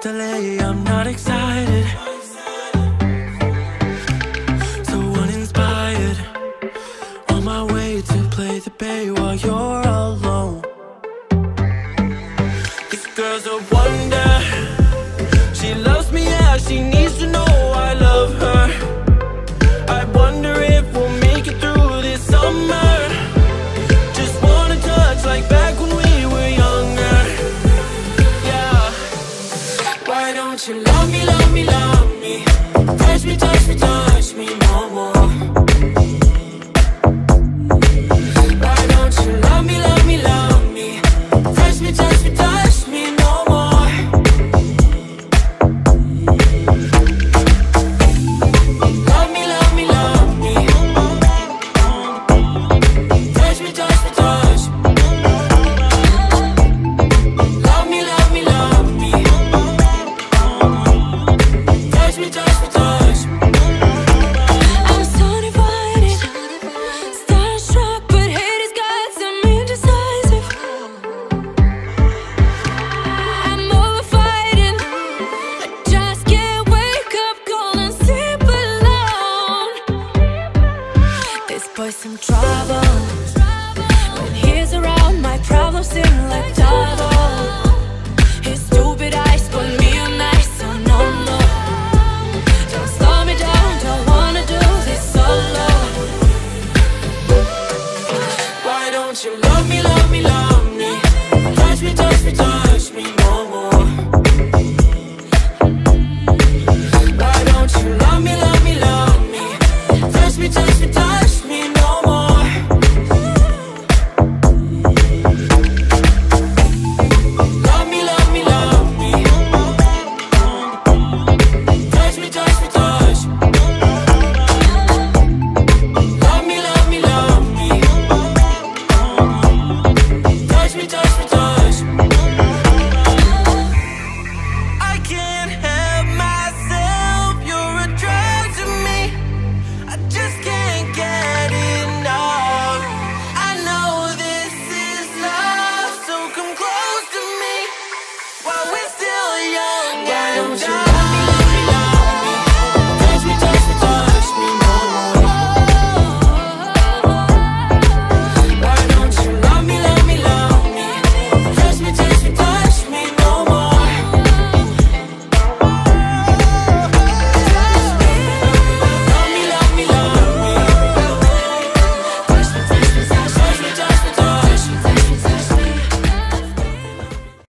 delay, I'm not excited. So uninspired. On my way to play the bay while you're alone. This girl's a wonder. Why don't you love me, love me, love me? Touch me, touch me, touch me no more. some trouble.